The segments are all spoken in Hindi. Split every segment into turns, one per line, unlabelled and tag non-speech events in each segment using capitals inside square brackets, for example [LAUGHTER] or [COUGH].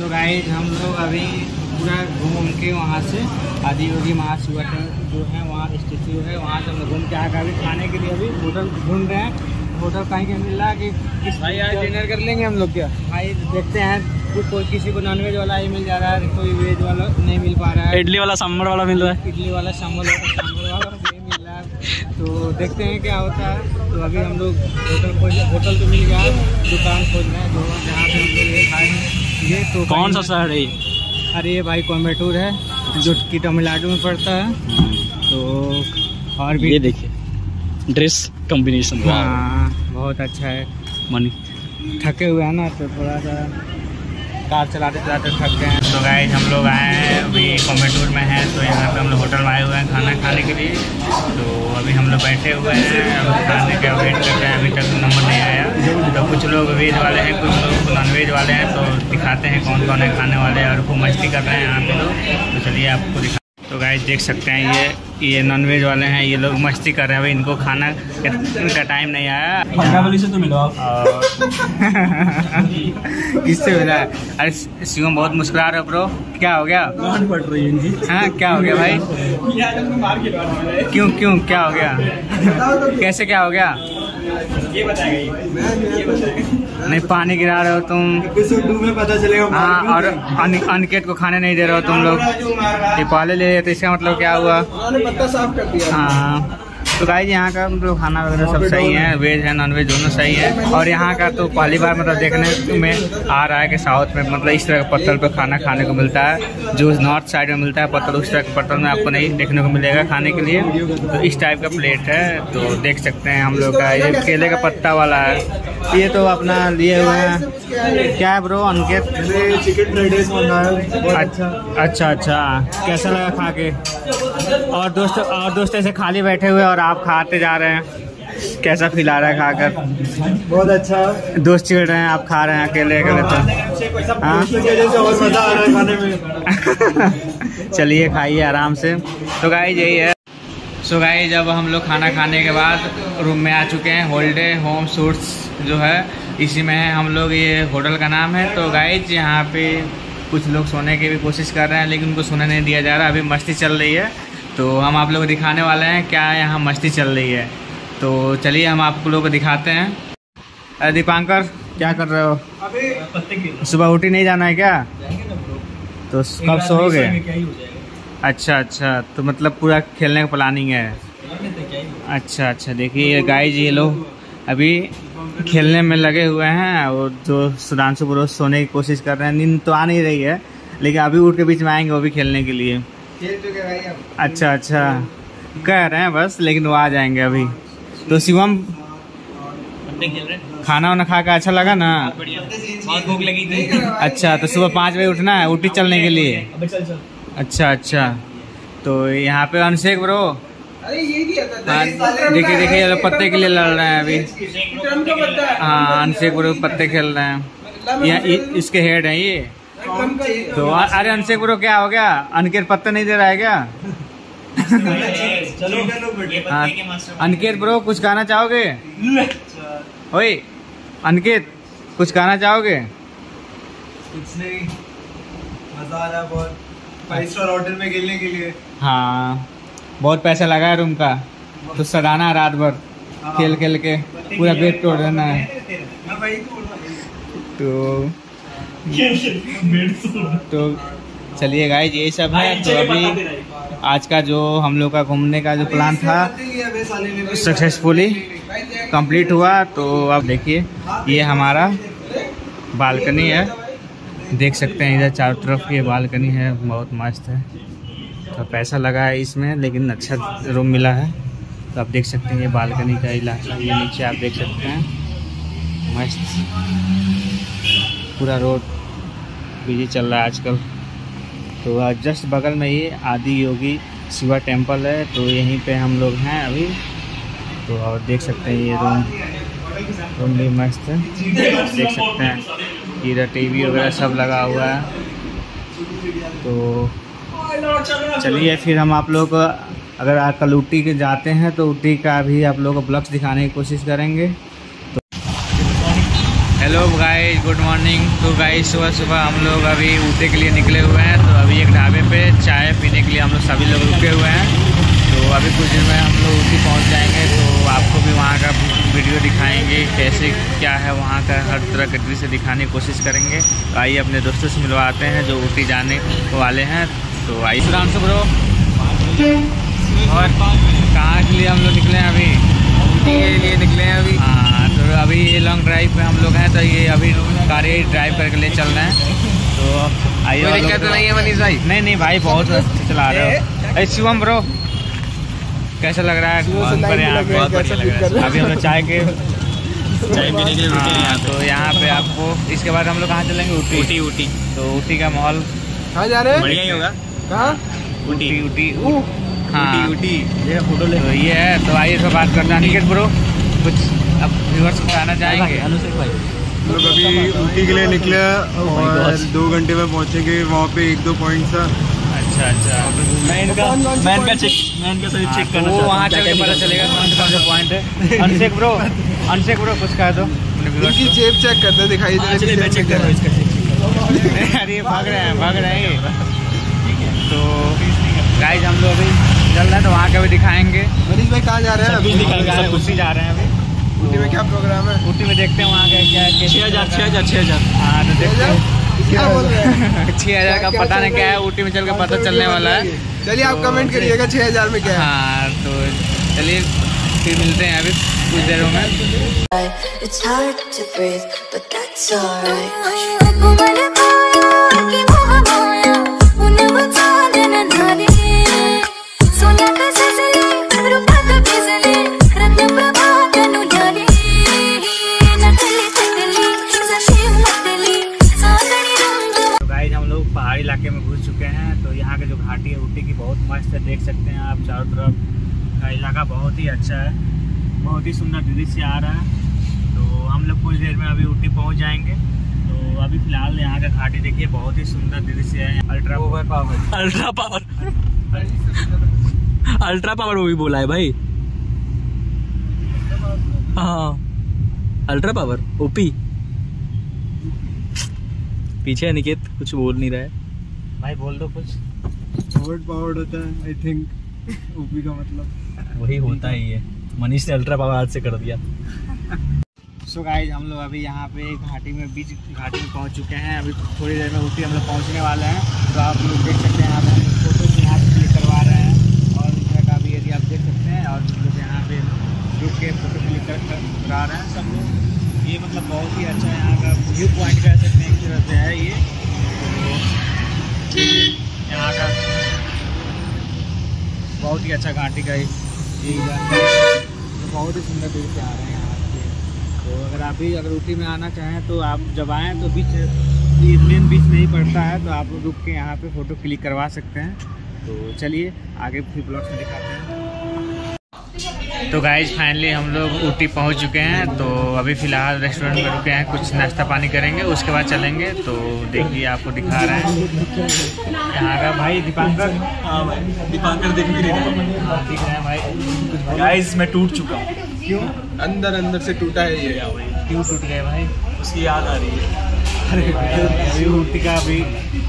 सो गाइज़ हम लोग अभी पूरा घूम के वहाँ से आदि योगी महाशिवा जो है वहाँ स्टेचू है वहाँ से हम घूम के आकर अभी खाने के लिए अभी होटल ढूंढ रहे हैं। होटल कहीं के मिल रहा है कि किस
भाई आज डिनर कर लेंगे हम लोग क्या?
भाई देखते हैं। कुछ कोई किसी को नॉनवेज वाला ही मिल जा रहा है कोई वेज वाला नहीं मिल पा रहा है।
इडली वाला सांभर वाला मिल रहा है।
इडली वाला सांभर वाला सांभर वाला नहीं मिल रहा है। तो देखते हैं क्या होता है। तो अभी हम लोग होटल खोज होटल तो मिल गया दुकान खोज रहे हैं जो जहाँ पे हम लोग ये खाएँगे तो
कौन सा शहर है ये?
अरे ये भाई कोयम्बटूर है जो कि तमिलनाडु में पड़ता है। तो और भी
ये देखिए ड्रेस कॉम्बिनेशन
हाँ बहुत अच्छा है।
मनी
थके हुए हैं ना तो थोड़ा सा कार चलाते चलाते थक गए हैं। गाइज़ हम लोग आए हैं अभी कोयम्बटूर में हैं तो यहाँ पे हम लोग होटल में आए हुए हैं खाना खाने के लिए। तो अभी हम लोग बैठे हुए हैं खाने का वेट कर रहे हैं, अभी तक नंबर नहीं आया। तो कुछ लोग वेज वाले हैं, कुछ लोग नॉन वेज वाले हैं तो दिखाते हैं कौन कौन है खाने वाले, और खूब मस्ती कर रहे हैं यहाँ पे लोग। तो चलिए आपको दिखा गाइस देख सकते हैं ये ये नॉनवेज वाले हैं ये लोग मस्ती कर रहे हैं। अभी इनको खाना का टाइम नहीं आया।
से तो मिलो आप।
किससे [LAUGHS] मिला है। अरे शिवम बहुत मुस्कुरा रहे हो ब्रो क्या हो गया?
पड़ रही है
हाँ क्या हो गया भाई? क्यों क्यों क्या हो गया? कैसे क्या हो गया? नहीं पानी गिरा रहे हो तुम।
में पता चलेगा
हाँ और अन, अनिकेत को खाने नहीं दे रहे हो तुम लोग। ये पहले ले रहे तो इसका मतलब क्या हुआ?
पत्ता साफ़ कर दिया।
हाँ। तो गाइज़ यहाँ का मतलब खाना वगैरह सब सही है वेज है नॉन वेज दोनों सही है। और यहाँ का तो पहली बार मतलब देखने में आ रहा है कि साउथ में मतलब इस तरह के पत्थर पे खाना खाने को मिलता है। जो नॉर्थ साइड में मिलता है पत्थर उस तरह के पत्थर में आपको नहीं देखने को मिलेगा खाने के लिए। तो इस टाइप का प्लेट है तो देख सकते हैं हम लोग का। ये केले का पत्ता वाला है। ये तो अपना लिए हुए हैं। क्या है ब्रो अनकेत?
चिकन फ्राइड राइस मंगाया।
अच्छा अच्छा अच्छा। कैसा लगा खा के और दोस्त और दोस्त ऐसे खाली बैठे हुए और आप खाते जा रहे हैं। कैसा फील आ रहा है खाकर?
बहुत अच्छा।
दोस्त चिड़ रहे हैं आप खा रहे हैं अकेले अकेले तो। हाँ? [LAUGHS] चलिए खाइए आराम से। तो गाइज़ यही है। सो गाइज़ जब हम लोग खाना खाने के बाद रूम में आ चुके हैं। होल्डे होम सूट्स जो है इसी में है हम लोग ये होटल का नाम है। तो गाइज़ यहाँ पे कुछ लोग सोने की भी कोशिश कर रहे हैं लेकिन उनको सोने नहीं दिया जा रहा। अभी मस्ती चल रही है। तो हम आप लोग को दिखाने वाले हैं क्या यहाँ मस्ती चल रही है। तो चलिए हम आप लोग को दिखाते हैं। अरे दीपांकर क्या कर रहे हो? अभी सुबह उठी नहीं जाना है क्या? तो कब सोओगे अच्छा अच्छा तो मतलब पूरा खेलने का प्लानिंग है। अच्छा अच्छा देखिए ये जी ये लोग अभी खेलने में लगे हुए हैं और जो सुधांशु पुरुष सोने की कोशिश कर रहे हैं नींद तो आ नहीं रही है लेकिन अभी उठ के बीच में आएँगे वो भी खेलने के लिए। अच्छा अच्छा। कह रहे हैं बस लेकिन वो आ जाएँगे अभी। तो शिवम खाना वाना खा के अच्छा लगा ना?
बहुत भूख लगी थी।
अच्छा तो सुबह पाँच बजे उठना है उठी चलने के लिए? अच्छा अच्छा। तो यहाँ पे अभिषेक ब्रो हाँ। देखिए देखिए ये पत्ते के लिए लड़ रहे हैं अभी।
है।
अभिषेक ब्रो पत्ते खेल रहे हैं। इसके हेड हैं ये।
ट्रम का
तो अरे अभिषेक ब्रो क्या हो गया? अनिकेत पत्ते नहीं दे रहा है क्या?
चलो
हाँ ब्रो कुछ गाना चाहोगे? ओए अनिकेत कुछ गाना चाहोगे?
कुछ नहीं। मज़ा आ रहा है बहुत। फाइव स्टार होटल में खेलने के लिए।
हाँ। बहुत पैसा लगा है रूम का। तो सदाना है रात भर। खेल खेल के। पूरा बेड तोड़ देना है।
तो हूँ।
तो चलिए गाइज़ यही सब है। तो अभी आज का जो हम लोग का घूमने का जो प्लान था सक्सेसफुली कंप्लीट हुआ। तो अब देखिए ये हमारा बालकनी है। देख सकते हैं इधर चारों तरफ़ ये बालकनी है बहुत मस्त है। तो पैसा लगा है इसमें लेकिन अच्छा रूम मिला है। तो आप देख सकते हैं ये बालकनी का इलाका ये नीचे आप देख सकते हैं। मस्त। पूरा रोड बिज़ी चल रहा है आजकल। तो जस्ट बगल में ही आदि योगी शिवा टेंपल है तो यहीं पे हम लोग हैं अभी। तो और देख सकते हैं ये रूम। रूम भी मस्त है। देख सकते हैं, इधर टीवी वगैरह सब लगा हुआ है। तो चलिए फिर हम आप लोग, अगर कल ऊटी के जाते हैं तो ऊटी का भी आप लोग ब्लॉग्स दिखाने की कोशिश करेंगे। हेलो गाइस गुड मॉर्निंग तो गाइस सुबह सुबह हम लोग अभी ऊटी के लिए निकले हुए हैं। तो अभी एक ढाबे पे चाय पीने के लिए हम लोग सभी लोग रुके हुए हैं। तो अभी कुछ दिन में हम लोग ऊटी पहुँच जाएँगे। तो आपको भी वहाँ का वीडियो दिखाएँगे कैसे क्या है वहाँ का हर तरह का दृश्य दिखाने की कोशिश करेंगे। तो आइए अपने दोस्तों से मिलवाते हैं जो ऊटी जाने वाले हैं। तो आइए सुरान से ब्रो और कहाँ के लिए हम लोग निकले हैं अभी?
ऊटी के लिए निकले हैं अभी।
हाँ। अभी ये लॉन्ग ड्राइव पे हम लोग हैं तो ये अभी गाड़ी ड्राइव करके ले चल रहे हैं। तो आइए
कोई दिक्कत तो नहीं है मनीष भाई?
नहीं नहीं भाई बहुत अच्छा चला रहे हो। अरे शिवम ब्रो कैसा लग रहा है? बहुत बढ़िया। लग रहा है अभी हम लोग चाय के
चाय पीने के लिए रुके यहाँ
तो यहाँ पे आपको इसके बाद हम लोग कहाँ चलेंगे? ऊटी।
ऊटी ऊटी।
तो ऊटी का माहौल
कहाँ जा रहे हैं?
बढ़िया ही होगा।
कहाँ?
ऊटी। ऊटी हाँ।
ऊटी ये फ़ोटो ले
तो ये है तो आइए इस बात करते हैं। निकेत ब्रो कुछ अब व्यूअर्स को बताना चाहेंगे
अनुष्क भाई।
हम लोग अभी ऊटी के लिए निकले और दो घंटे में पहुँचेंगे वहाँ पे एक दो पॉइंट था
अच्छा अच्छा।
मैं इनका
सी
मैं इनका चेक मैं इनका सभी
हाँ,
चेक
तो
करना
वो वहाँ चल के पता चलेगा कौन से कौन से पॉइंट है। [LAUGHS] अनसेक ब्रो अनसेक ब्रो कुछ कह दो।
इनकी जेब चेक करते दिखाई दे
हाँ, चलिए चेक कर इसका चेक [LAUGHS]
अरे ये भाग रहे हैं भाग रहे हैं। तो गाइज़ हम लोग अभी चल रहे हैं तो वहाँ का भी दिखाएँगे।
मनीष भाई कहाँ जा रहे हैं? अभी
सब कुछ।
उसी जा रहे हैं अभी।
ऊटी में क्या प्रोग्राम है?
ऊटी में देखते हैं वहाँ का क्या
छः हज़ार छः हज़ार छः हज़ार।
हाँ तो देखते हैं।
क्या बोल रहे हैं? [LAUGHS]
छः हज़ार का पता नहीं क्या है
है?
ऊटी में चल के पता चलने वाला है।
चलिए। आप
तो-
कमेंट करिएगा छह हज़ार में क्या हाँ।
तो चलिए फिर मिलते हैं अभी कुछ देरों में।
It's hard to breathe, but that's alright.
अच्छा है। बहुत ही सुंदर दृश्य आ रहा है। तो हम लोग कुछ देर में अभी ऊटी पहुँच जाएँगे। तो अभी फ़िलहाल यहाँ का घाटी देखिए बहुत ही सुंदर दृश्य है। Ultra over power
ultra power ultra power वो भी बोला है भाई। हाँ। अल्ट्रा पावर ओपी पीछे है निकेत कुछ बोल नहीं रहा है।
भाई बोल दो कुछ।
वर्ड पावर्ड होता है आई थिंक ऊपी का मतलब।
वही होता ही है। मनीष ने अल्ट्रा पावर आज से कर दिया।
सो गाइज़ हम लोग अभी यहाँ पे घाटी में बीच घाटी में पहुँच चुके हैं। अभी थोड़ी देर में ऊटी हम लोग पहुँचने वाले हैं। तो आप लोग देख सकते हैं, यहाँ पे फ़ोटो भी यहाँ पे क्लिक करवा रहे हैं। और तरह का भी एरिया आप देख सकते हैं, और लोग यहाँ पे रुक के फ़ोटो क्लिक कर, करा रहे हैं सब लोग। ये मतलब बहुत ही अच्छा यहाँ का व्यू पॉइंट कह सकते हैं एक तरह से है ये। तो यहाँ का बहुत ही अच्छा घाटी का तो बहुत ही सुंदर दृश्य आ रहे हैं यहाँ तो अगर आप भी अगर ऊटी में आना चाहें तो आप जब आएँ तो बीच मेन बीच नहीं पड़ता है तो आप रुक के यहाँ पे फ़ोटो क्लिक करवा सकते हैं। तो चलिए, आगे फिर ब्लॉग्स में दिखाते हैं। तो गाइज़ फाइनली हम लोग ऊटी पहुँच चुके हैं। तो अभी फ़िलहाल रेस्टोरेंट में रुके हैं कुछ नाश्ता पानी करेंगे उसके बाद चलेंगे। तो देखिए आपको दिखा रहे हैं। यहाँ का भाई? दीपांकर?
हाँ भाई दीपांकर दिख भी रहे
हाँ, दिख रहे हैं भाई।
गाइस मैं टूट चुका हूँ।
क्यों?
अंदर अंदर से टूटा है ये।
क्यों टूट गए भाई?
उसकी याद आ रही है।
अरे अभी का अभी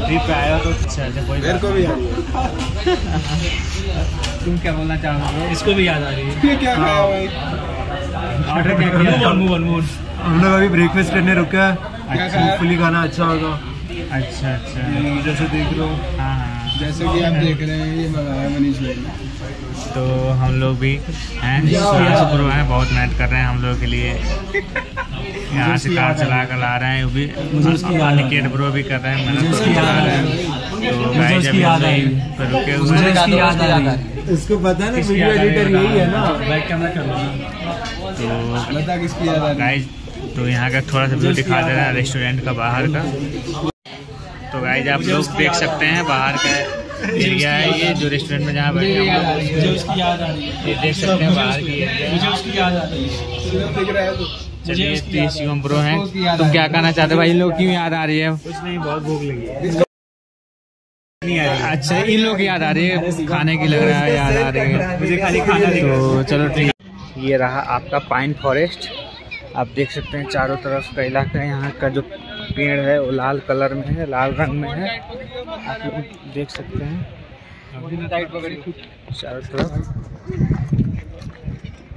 ट्रिप आया तो अच्छा अच्छा कोई
मेरे को भी [LAUGHS]
तुम क्या बोलना चाहोगे?
इसको भी याद आ रही है।
क्या खाया भाई?
ऑर्डर क्या किया?
Move on move on move on
हम लोग अभी ब्रेकफास्ट करने रुके हैं।
क्या
होपफुली खाना अच्छा होगा।
अच्छा अच्छा।
जैसे देख रहे हो
हाँ। हाँ
जैसे कि आप देख रहे हैं ये मंगाया मनीष भाई ने।
तो हम लोग भी हैं हैं बहुत मेहनत कर रहे हैं हम लोग के लिए। यहाँ से कार चला कर ला रहे हैं वो भी
उसकी याद
निकेट ब्रो भी कर रहे हैं मेहनत
उसकी
चला रहे हैं। तो
मुझे
गाइस
उसकी
अभी
याद
हम
आ रही
लोग
है।
पे रुके हुए
मुझे याद आ रही है।
इसको पता है ना वीडियो
है?
एडिटर यही है ना।
बैक कैमरा कर लो
तो
बता किसकी याद आ रही
तो यहाँ का थोड़ा सा व्यू दिखा दे रहा है रेस्टोरेंट का बाहर का। तो गाइज़ आप लोग देख सकते हैं। बाहर का एरिया है ये जो रेस्टोरेंट में जहाँ बैठे हैं
मुझे उसकी याद आ रही है।
ये देख सकते हैं बाहर की एरिया
मुझे उसकी याद आ रही है।
है।
चलिए ये शिवम ब्रो हैं तुम क्या कहना चाहते हो भाई? इन लोग क्यों याद आ रही है। कुछ नहीं बहुत भूख लगी है। नहीं आ रही अच्छा इन लोग की याद आ रही है। खाने की लग रहा है याद आ रही है।
मुझे खाली खाना
तो चलो ठीक ये रहा आपका पाइन फॉरेस्ट। आप देख सकते हैं चारों तरफ़ का इलाका है। यहाँ का जो पेड़ है वो लाल कलर में है लाल रंग में है। आप लोग देख सकते हैं। चारों तरफ़।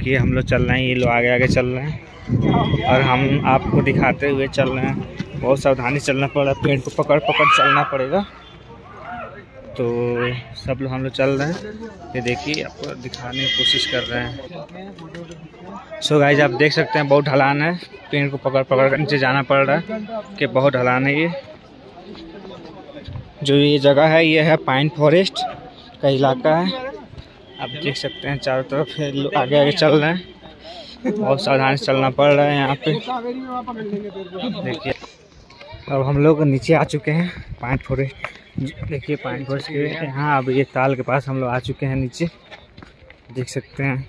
कि हम लोग चल रहे हैं ये लोग आगे आगे चल रहे हैं। और हम आपको दिखाते हुए चल रहे हैं। बहुत सावधानी चलना पड़ रहा है पेड़ को पकड़ पकड़ चलना पड़ेगा। तो सब लोग, हम लोग चल रहे हैं। ये देखिए आपको दिखाने की कोशिश कर रहे हैं। सो so गाइज़ आप देख सकते हैं, बहुत ढलान है। पेड़ को पकड़ पकड़ कर नीचे जाना पड़ रहा है कि बहुत ढलान है ये। जो ये जगह है, ये है पाइन फॉरेस्ट का इलाका है। आप देख सकते हैं, चारों तरफ़ आगे आगे चल रहे हैं। बहुत सावधान से चलना पड़ रहा है यहाँ पे। देखिए, अब हम लोग नीचे आ चुके हैं पाइन फॉरेस्ट देखिए पाइन फॉरेस्ट के यहाँ अब ये ताल के पास हम लोग आ चुके हैं नीचे। देख सकते हैं।